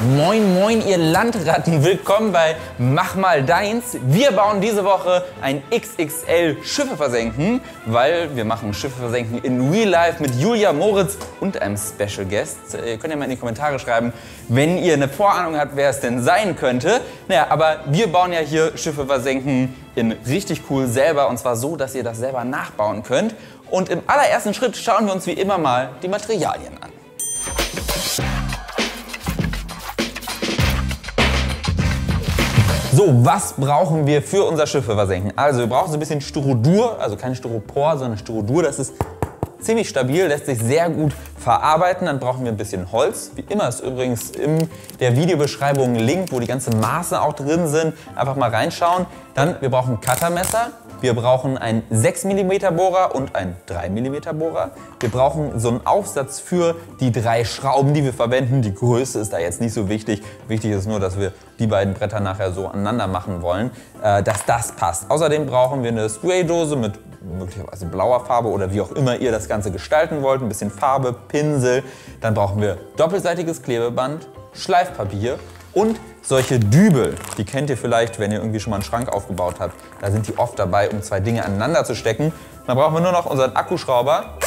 Moin, moin, ihr Landratten. Willkommen bei Mach mal deins. Wir bauen diese Woche ein XXL Schiffe versenken, weil wir machen Schiffe versenken in Real Life mit Julia Moritz und einem Special Guest. Ihr könnt ja mal in die Kommentare schreiben, wenn ihr eine Vorahnung habt, wer es denn sein könnte. Naja, aber wir bauen ja hier Schiffe versenken in richtig cool selber und zwar so, dass ihr das selber nachbauen könnt. Und im allerersten Schritt schauen wir uns wie immer mal die Materialien an. So, was brauchen wir für unser Schiffe versenken? Also wir brauchen so ein bisschen Styrodur, also kein Styropor, sondern Styrodur. Das ist ziemlich stabil, lässt sich sehr gut verarbeiten. Dann brauchen wir ein bisschen Holz. Wie immer ist übrigens in der Videobeschreibung ein Link, wo die ganzen Maße auch drin sind. Einfach mal reinschauen. Dann, wir brauchen Cuttermesser. Wir brauchen einen 6 mm Bohrer und einen 3 mm Bohrer. Wir brauchen so einen Aufsatz für die drei Schrauben, die wir verwenden. Die Größe ist da jetzt nicht so wichtig. Wichtig ist nur, dass wir die beiden Bretter nachher so aneinander machen wollen, äh, dass das passt. Außerdem brauchen wir eine Spraydose mit möglicherweise blauer Farbe oder wie auch immer ihr das Ganze gestalten wollt. Ein bisschen Farbe, Pinsel. Dann brauchen wir doppelseitiges Klebeband, Schleifpapier und solche Dübel, die kennt ihr vielleicht, wenn ihr irgendwie schon mal einen Schrank aufgebaut habt. Da sind die oft dabei, um zwei Dinge aneinander zu stecken. Dann brauchen wir nur noch unseren Akkuschrauber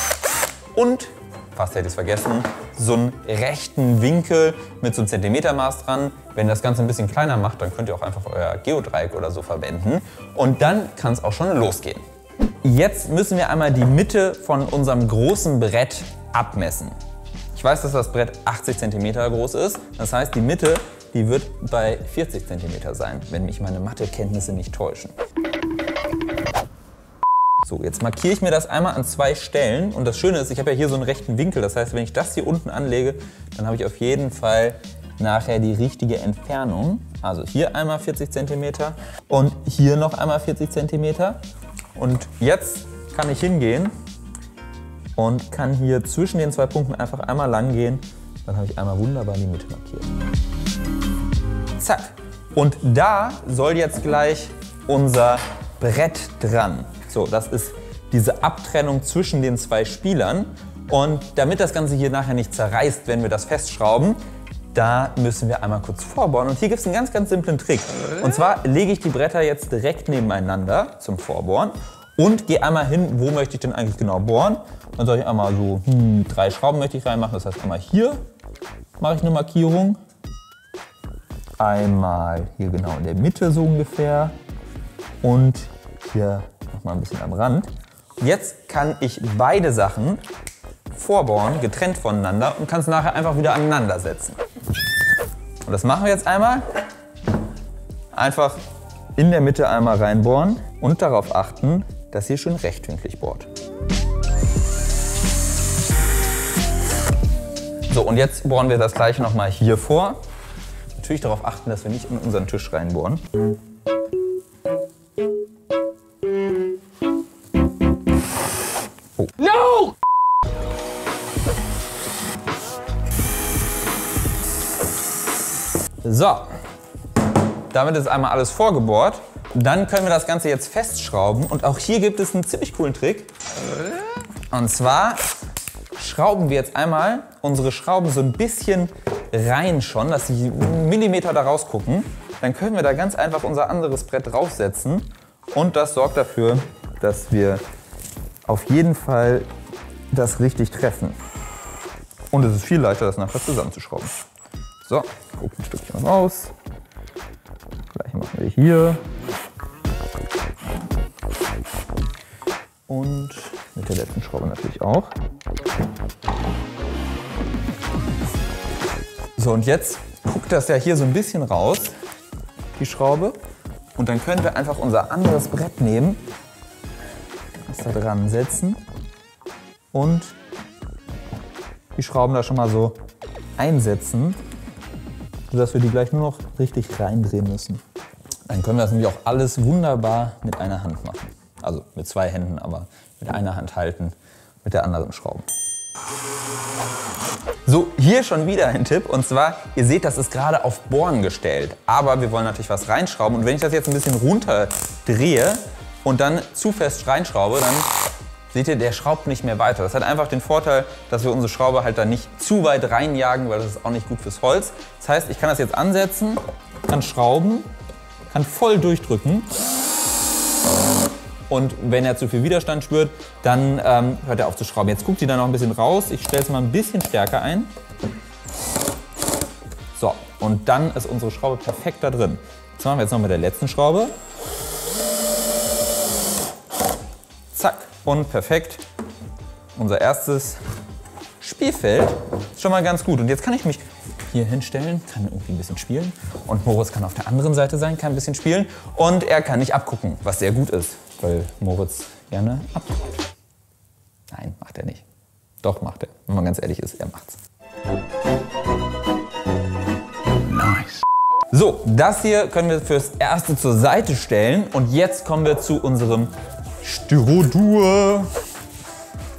und, fast hätte ich es vergessen, so einen rechten Winkel mit so einem Zentimetermaß dran. Wenn ihr das Ganze ein bisschen kleiner macht, dann könnt ihr auch einfach euer Geodreieck oder so verwenden. Und dann kann es auch schon losgehen. Jetzt müssen wir einmal die Mitte von unserem großen Brett abmessen. Ich weiß, dass das Brett 80 cm groß ist. Das heißt, die Mitte die wird bei 40 cm sein, wenn mich meine Mathekenntnisse nicht täuschen. So, jetzt markiere ich mir das einmal an zwei Stellen und das Schöne ist, ich habe ja hier so einen rechten Winkel, das heißt, wenn ich das hier unten anlege, dann habe ich auf jeden Fall nachher die richtige Entfernung. Also hier einmal 40 cm und hier noch einmal 40 cm. Und jetzt kann ich hingehen und kann hier zwischen den zwei Punkten einfach einmal lang gehen. Dann habe ich einmal wunderbar die Mitte markiert. Zack. Und da soll jetzt gleich unser Brett dran. So, das ist diese Abtrennung zwischen den zwei Spielern. Und damit das Ganze hier nachher nicht zerreißt, wenn wir das festschrauben, da müssen wir einmal kurz vorbohren. Und hier gibt es einen ganz, ganz simplen Trick. Und zwar lege ich die Bretter jetzt direkt nebeneinander zum Vorbohren und gehe einmal hin, wo möchte ich denn eigentlich genau bohren. Dann soll ich einmal so hm, drei Schrauben möchte ich reinmachen. Das heißt einmal hier mache ich eine Markierung einmal hier genau in der Mitte so ungefähr und hier nochmal ein bisschen am Rand. Jetzt kann ich beide Sachen vorbohren, getrennt voneinander und kann es nachher einfach wieder aneinander setzen. Und das machen wir jetzt einmal. Einfach in der Mitte einmal reinbohren und darauf achten, dass ihr schön rechtwinklig bohrt. So, und jetzt bohren wir das gleiche nochmal hier vor natürlich darauf achten, dass wir nicht in unseren Tisch reinbohren. Oh. No! So, damit ist einmal alles vorgebohrt. Dann können wir das Ganze jetzt festschrauben und auch hier gibt es einen ziemlich coolen Trick. Und zwar schrauben wir jetzt einmal unsere Schrauben so ein bisschen rein schon, dass sie einen Millimeter da rausgucken. Dann können wir da ganz einfach unser anderes Brett draufsetzen und das sorgt dafür, dass wir auf jeden Fall das richtig treffen. Und es ist viel leichter, das nachher zusammenzuschrauben. So, guck ein Stückchen raus. Gleich machen wir hier. Und mit der letzten Schraube natürlich auch. So, und jetzt guckt das ja hier so ein bisschen raus, die Schraube. Und dann können wir einfach unser anderes Brett nehmen, das da dran setzen und die Schrauben da schon mal so einsetzen, sodass wir die gleich nur noch richtig reindrehen müssen. Dann können wir das nämlich auch alles wunderbar mit einer Hand machen. Also mit zwei Händen, aber mit einer Hand halten, mit der anderen schrauben. So, hier schon wieder ein Tipp und zwar, ihr seht, das ist gerade auf Bohren gestellt, aber wir wollen natürlich was reinschrauben und wenn ich das jetzt ein bisschen runter drehe und dann zu fest reinschraube, dann seht ihr, der schraubt nicht mehr weiter. Das hat einfach den Vorteil, dass wir unsere Schraube halt da nicht zu weit reinjagen, weil das ist auch nicht gut fürs Holz. Das heißt, ich kann das jetzt ansetzen, kann schrauben, kann voll durchdrücken. Und wenn er zu viel Widerstand spürt, dann ähm, hört er auf zu schrauben. Jetzt guckt die da noch ein bisschen raus. Ich stelle es mal ein bisschen stärker ein. So, und dann ist unsere Schraube perfekt da drin. Das machen wir jetzt noch mit der letzten Schraube. Zack und perfekt. Unser erstes Spielfeld ist schon mal ganz gut. Und jetzt kann ich mich hier hinstellen, kann irgendwie ein bisschen spielen. Und Moritz kann auf der anderen Seite sein, kann ein bisschen spielen. Und er kann nicht abgucken, was sehr gut ist, weil Moritz gerne abguckt. Nein, macht er nicht. Doch, macht er. Wenn man ganz ehrlich ist, er macht's. So, das hier können wir fürs Erste zur Seite stellen. Und jetzt kommen wir zu unserem Styrodur.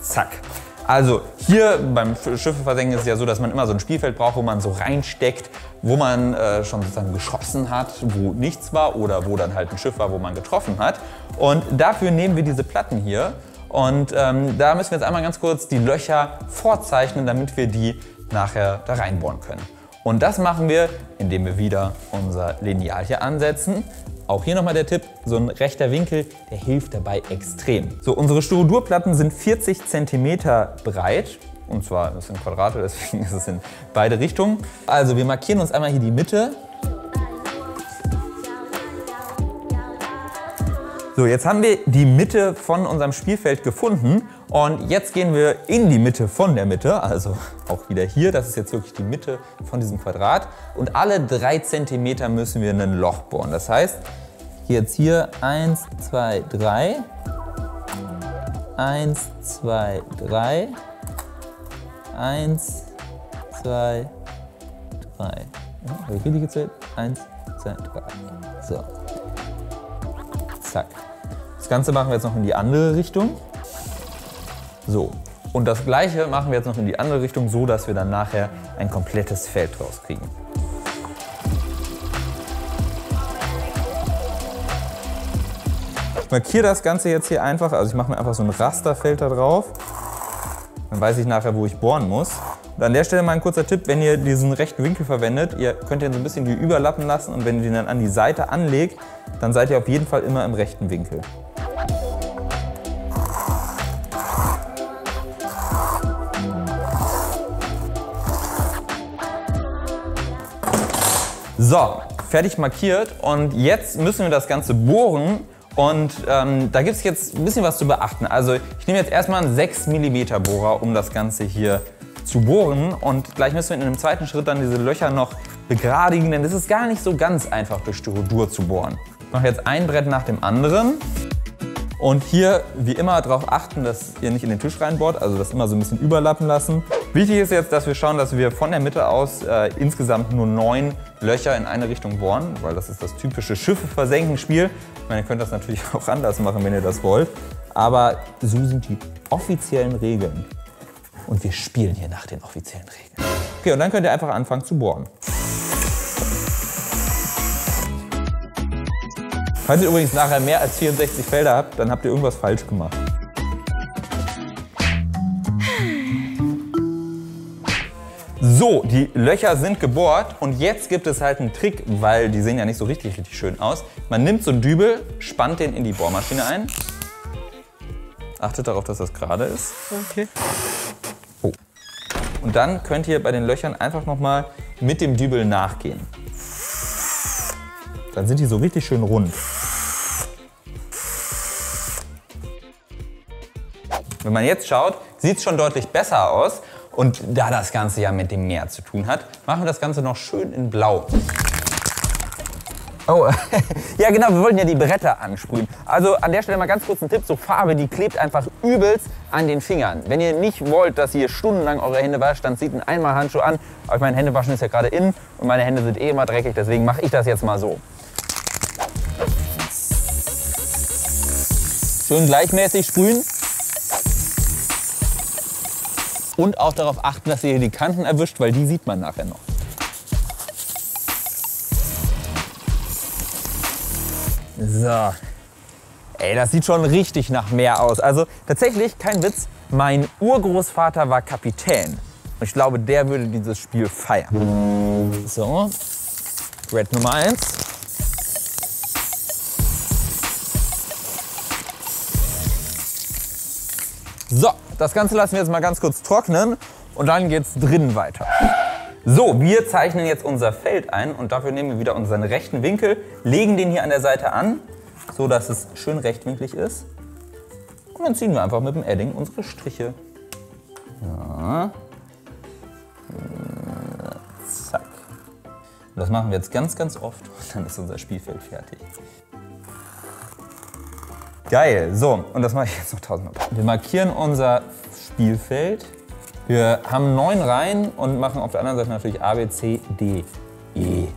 Zack. Also hier beim Schiffe versenken ist es ja so, dass man immer so ein Spielfeld braucht, wo man so reinsteckt, wo man äh, schon sozusagen geschossen hat, wo nichts war oder wo dann halt ein Schiff war, wo man getroffen hat. Und dafür nehmen wir diese Platten hier und ähm, da müssen wir jetzt einmal ganz kurz die Löcher vorzeichnen, damit wir die nachher da reinbohren können. Und das machen wir, indem wir wieder unser Lineal hier ansetzen. Auch hier nochmal der Tipp, so ein rechter Winkel, der hilft dabei extrem. So, unsere Styrodurplatten sind 40 cm breit. Und zwar, das sind Quadrate, deswegen ist es in beide Richtungen. Also wir markieren uns einmal hier die Mitte So, jetzt haben wir die Mitte von unserem Spielfeld gefunden und jetzt gehen wir in die Mitte von der Mitte, also auch wieder hier, das ist jetzt wirklich die Mitte von diesem Quadrat und alle drei Zentimeter müssen wir ein Loch bohren. Das heißt, jetzt hier 1, 2, 3, 1, 2, 3, 1, 2, 3. Habe ich richtig gezählt? 1, 2, 3. So. Zack. Das Ganze machen wir jetzt noch in die andere Richtung. So. Und das gleiche machen wir jetzt noch in die andere Richtung, so dass wir dann nachher ein komplettes Feld rauskriegen. Markiere das Ganze jetzt hier einfach, also ich mache mir einfach so ein Rasterfeld da drauf. Dann weiß ich nachher, wo ich bohren muss. Und an der Stelle mal ein kurzer Tipp, wenn ihr diesen rechten Winkel verwendet, ihr könnt ihn so ein bisschen wie überlappen lassen und wenn ihr den dann an die Seite anlegt, dann seid ihr auf jeden Fall immer im rechten Winkel. So, fertig markiert und jetzt müssen wir das Ganze bohren und ähm, da gibt es jetzt ein bisschen was zu beachten. Also ich nehme jetzt erstmal einen 6 mm Bohrer, um das Ganze hier zu bohren und gleich müssen wir in einem zweiten Schritt dann diese Löcher noch begradigen, denn es ist gar nicht so ganz einfach durch Styrodur zu bohren. Ich mache jetzt ein Brett nach dem anderen und hier wie immer darauf achten, dass ihr nicht in den Tisch reinbohrt, also das immer so ein bisschen überlappen lassen. Wichtig ist jetzt, dass wir schauen, dass wir von der Mitte aus äh, insgesamt nur neun Löcher in eine Richtung bohren, weil das ist das typische Schiffe versenken Spiel. Meine, ihr könnt das natürlich auch anders machen, wenn ihr das wollt. Aber so sind die offiziellen Regeln und wir spielen hier nach den offiziellen Regeln. Okay, und dann könnt ihr einfach anfangen zu bohren. Falls ihr übrigens nachher mehr als 64 Felder habt, dann habt ihr irgendwas falsch gemacht. So, die Löcher sind gebohrt und jetzt gibt es halt einen Trick, weil die sehen ja nicht so richtig, richtig schön aus. Man nimmt so einen Dübel, spannt den in die Bohrmaschine ein. Achtet darauf, dass das gerade ist. Okay. Und dann könnt ihr bei den Löchern einfach nochmal mit dem Dübel nachgehen. Dann sind die so richtig schön rund. Wenn man jetzt schaut, sieht es schon deutlich besser aus. Und da das Ganze ja mit dem Meer zu tun hat, machen wir das Ganze noch schön in Blau. Oh, ja genau, wir wollten ja die Bretter ansprühen. Also an der Stelle mal ganz kurz ein Tipp, so Farbe, die klebt einfach übelst an den Fingern. Wenn ihr nicht wollt, dass ihr stundenlang eure Hände wascht, dann zieht einen einmal Handschuh an. Aber meine Hände waschen ist ja gerade in und meine Hände sind eh immer dreckig, deswegen mache ich das jetzt mal so. Schön gleichmäßig sprühen. Und auch darauf achten, dass ihr hier die Kanten erwischt, weil die sieht man nachher noch. So. ey, das sieht schon richtig nach Meer aus. Also tatsächlich, kein Witz, mein Urgroßvater war Kapitän. Und ich glaube, der würde dieses Spiel feiern. So, Red Nummer 1. So, das Ganze lassen wir jetzt mal ganz kurz trocknen und dann geht's drinnen weiter. So, wir zeichnen jetzt unser Feld ein und dafür nehmen wir wieder unseren rechten Winkel, legen den hier an der Seite an, so dass es schön rechtwinklig ist. Und dann ziehen wir einfach mit dem Edding unsere Striche. Ja. Zack. Das machen wir jetzt ganz, ganz oft und dann ist unser Spielfeld fertig. Geil. So, und das mache ich jetzt noch tausendmal. Wir markieren unser Spielfeld. Wir haben neun Reihen und machen auf der anderen Seite natürlich A, B, C, D, E,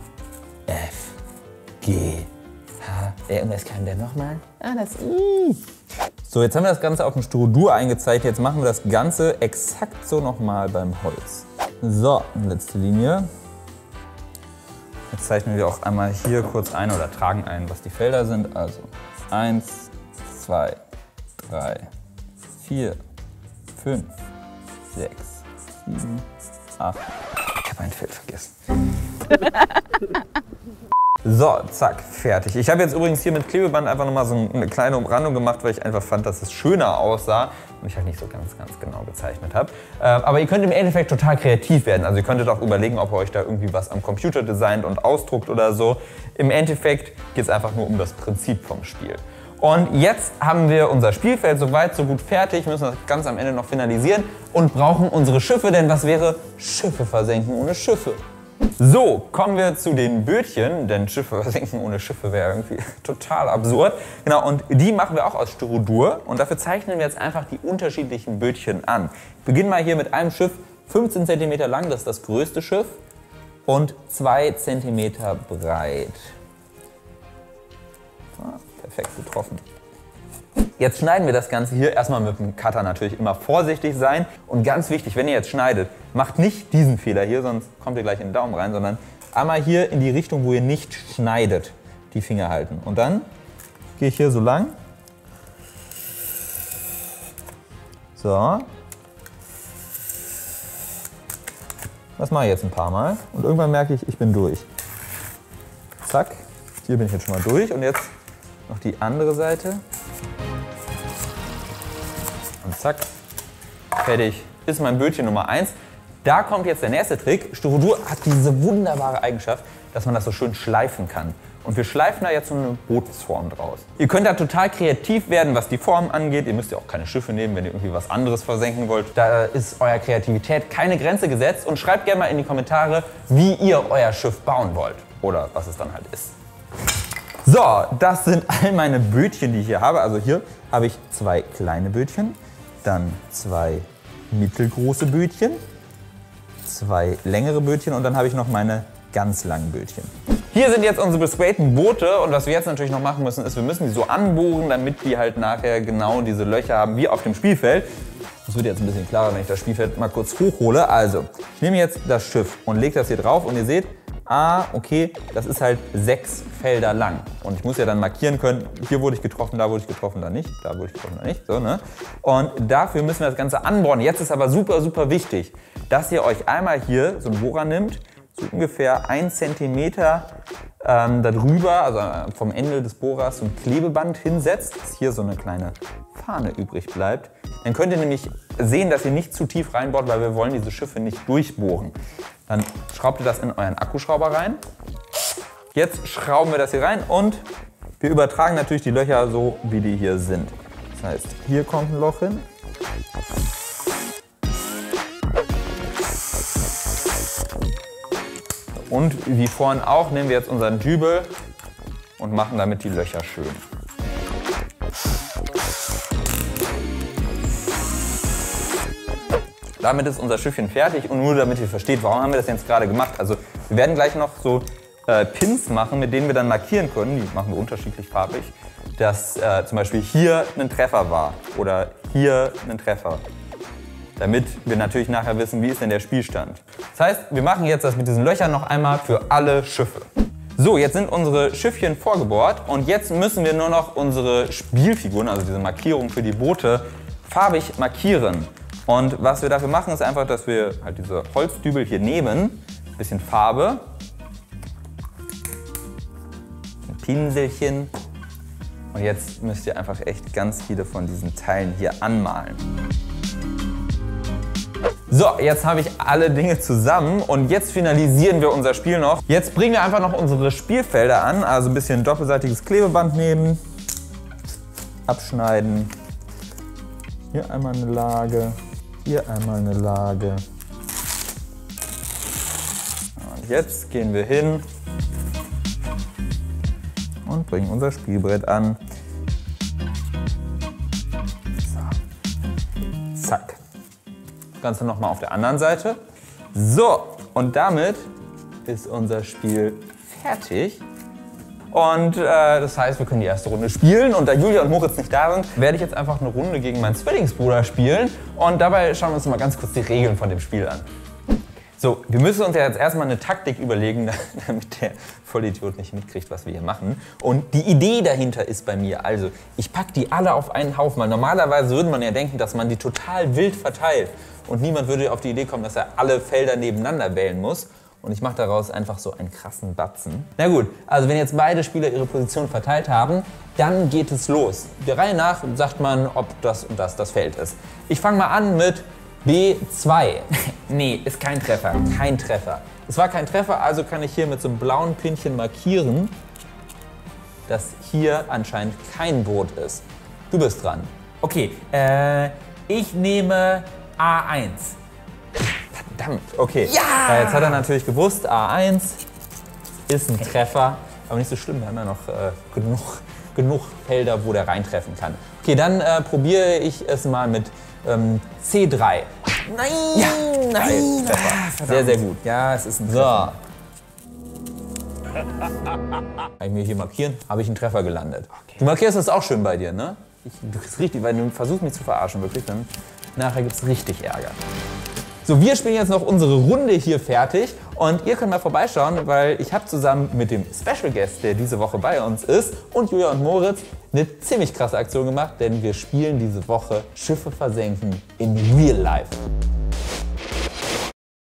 F, G, H. Irgendwas kam denn nochmal? Ah, das I. So, jetzt haben wir das Ganze auf dem Styrodur eingezeichnet. Jetzt machen wir das Ganze exakt so nochmal beim Holz. So, letzte Linie. Jetzt zeichnen wir auch einmal hier kurz ein oder tragen ein, was die Felder sind. Also eins, zwei, drei, vier, fünf, sechs, sieben, acht. Ich habe ein Feld vergessen. So, zack, fertig. Ich habe jetzt übrigens hier mit Klebeband einfach nochmal so eine kleine Umrandung gemacht, weil ich einfach fand, dass es schöner aussah und ich halt nicht so ganz, ganz genau gezeichnet habe. Äh, aber ihr könnt im Endeffekt total kreativ werden. Also ihr könntet auch überlegen, ob ihr euch da irgendwie was am Computer designt und ausdruckt oder so. Im Endeffekt geht es einfach nur um das Prinzip vom Spiel. Und jetzt haben wir unser Spielfeld soweit, so gut fertig, müssen das ganz am Ende noch finalisieren und brauchen unsere Schiffe, denn was wäre Schiffe versenken ohne Schiffe? So, kommen wir zu den Bötchen, denn Schiffe versenken ohne Schiffe wäre irgendwie total absurd. Genau, und die machen wir auch aus Styrodur und dafür zeichnen wir jetzt einfach die unterschiedlichen Bötchen an. Ich beginne mal hier mit einem Schiff, 15 cm lang, das ist das größte Schiff, und 2 cm breit. Perfekt getroffen. Jetzt schneiden wir das Ganze hier erstmal mit dem Cutter natürlich immer vorsichtig sein. Und ganz wichtig, wenn ihr jetzt schneidet, macht nicht diesen Fehler hier, sonst kommt ihr gleich in den Daumen rein, sondern einmal hier in die Richtung, wo ihr nicht schneidet, die Finger halten. Und dann gehe ich hier so lang. So. Das mache ich jetzt ein paar Mal. Und irgendwann merke ich, ich bin durch. Zack. Hier bin ich jetzt schon mal durch. Und jetzt noch die andere Seite. Und zack, fertig ist mein Bötchen Nummer 1. Da kommt jetzt der nächste Trick. Styrodur hat diese wunderbare Eigenschaft, dass man das so schön schleifen kann. Und wir schleifen da jetzt so eine Bootsform draus. Ihr könnt da total kreativ werden, was die Form angeht. Ihr müsst ja auch keine Schiffe nehmen, wenn ihr irgendwie was anderes versenken wollt. Da ist eurer Kreativität keine Grenze gesetzt. Und schreibt gerne mal in die Kommentare, wie ihr euer Schiff bauen wollt. Oder was es dann halt ist. So, das sind all meine Bötchen, die ich hier habe. Also hier habe ich zwei kleine Bötchen, dann zwei mittelgroße Bötchen, zwei längere Bötchen und dann habe ich noch meine ganz langen Bötchen. Hier sind jetzt unsere besprayten Boote und was wir jetzt natürlich noch machen müssen, ist, wir müssen die so anbohren, damit die halt nachher genau diese Löcher haben wie auf dem Spielfeld. Das wird jetzt ein bisschen klarer, wenn ich das Spielfeld mal kurz hochhole. Also, ich nehme jetzt das Schiff und lege das hier drauf und ihr seht, ah, okay, das ist halt sechs Felder lang. Und ich muss ja dann markieren können, hier wurde ich getroffen, da wurde ich getroffen, da nicht, da wurde ich getroffen, da nicht. So, ne? Und dafür müssen wir das Ganze anbohren. Jetzt ist aber super, super wichtig, dass ihr euch einmal hier so einen Bohrer nimmt, so ungefähr ein Zentimeter ähm, darüber, also äh, vom Ende des Bohrers, so ein Klebeband hinsetzt, dass hier so eine kleine Fahne übrig bleibt. Dann könnt ihr nämlich sehen, dass ihr nicht zu tief reinbohrt, weil wir wollen diese Schiffe nicht durchbohren. Dann schraubt ihr das in euren Akkuschrauber rein. Jetzt schrauben wir das hier rein und wir übertragen natürlich die Löcher so, wie die hier sind. Das heißt, hier kommt ein Loch hin. Und wie vorhin auch, nehmen wir jetzt unseren Dübel und machen damit die Löcher schön. Damit ist unser Schiffchen fertig und nur damit ihr versteht, warum haben wir das jetzt gerade gemacht. Also wir werden gleich noch so äh, Pins machen, mit denen wir dann markieren können, die machen wir unterschiedlich farbig, dass äh, zum Beispiel hier ein Treffer war oder hier ein Treffer. Damit wir natürlich nachher wissen, wie ist denn der Spielstand. Das heißt, wir machen jetzt das mit diesen Löchern noch einmal für alle Schiffe. So, jetzt sind unsere Schiffchen vorgebohrt und jetzt müssen wir nur noch unsere Spielfiguren, also diese Markierung für die Boote, farbig markieren. Und was wir dafür machen, ist einfach, dass wir halt diese Holzdübel hier nehmen, ein bisschen Farbe, ein Pinselchen. Und jetzt müsst ihr einfach echt ganz viele von diesen Teilen hier anmalen. So, jetzt habe ich alle Dinge zusammen und jetzt finalisieren wir unser Spiel noch. Jetzt bringen wir einfach noch unsere Spielfelder an, also ein bisschen doppelseitiges Klebeband nehmen, abschneiden, hier einmal eine Lage, hier einmal eine Lage. Und jetzt gehen wir hin und bringen unser Spielbrett an. So. Zack. Ganze nochmal auf der anderen Seite. So, und damit ist unser Spiel fertig. Und äh, das heißt, wir können die erste Runde spielen. Und da Julia und Moritz nicht da sind, werde ich jetzt einfach eine Runde gegen meinen Zwillingsbruder spielen. Und dabei schauen wir uns mal ganz kurz die Regeln von dem Spiel an. So, wir müssen uns ja jetzt erstmal eine Taktik überlegen, damit der Vollidiot nicht mitkriegt, was wir hier machen. Und die Idee dahinter ist bei mir, also ich packe die alle auf einen Haufen, weil normalerweise würde man ja denken, dass man die total wild verteilt und niemand würde auf die Idee kommen, dass er alle Felder nebeneinander wählen muss. Und ich mache daraus einfach so einen krassen Batzen. Na gut, also wenn jetzt beide Spieler ihre Position verteilt haben, dann geht es los. Der Reihe nach sagt man, ob das und das das Feld ist. Ich fange mal an mit B2. nee, ist kein Treffer. Kein Treffer. Es war kein Treffer, also kann ich hier mit so einem blauen Pinchen markieren, dass hier anscheinend kein Boot ist. Du bist dran. Okay, äh, ich nehme A1. Verdammt, okay. Ja! ja! Jetzt hat er natürlich gewusst, A1 ist ein Treffer, aber nicht so schlimm, wir haben ja noch äh, genug, genug Felder, wo der reintreffen kann. Okay, dann äh, probiere ich es mal mit ähm, C3. Nein! Ja, nein! Ah, sehr, sehr gut. Ja, es ist ein Treffer. So. Kann ich mir hier markieren? Habe ich einen Treffer gelandet. Okay. Du markierst das auch schön bei dir, ne? Ich, du kriegst richtig, weil du versuchst mich zu verarschen, wirklich. Dann Nachher gibt es richtig Ärger. So, wir spielen jetzt noch unsere Runde hier fertig und ihr könnt mal vorbeischauen, weil ich habe zusammen mit dem Special Guest, der diese Woche bei uns ist, und Julia und Moritz eine ziemlich krasse Aktion gemacht, denn wir spielen diese Woche Schiffe versenken in Real Life.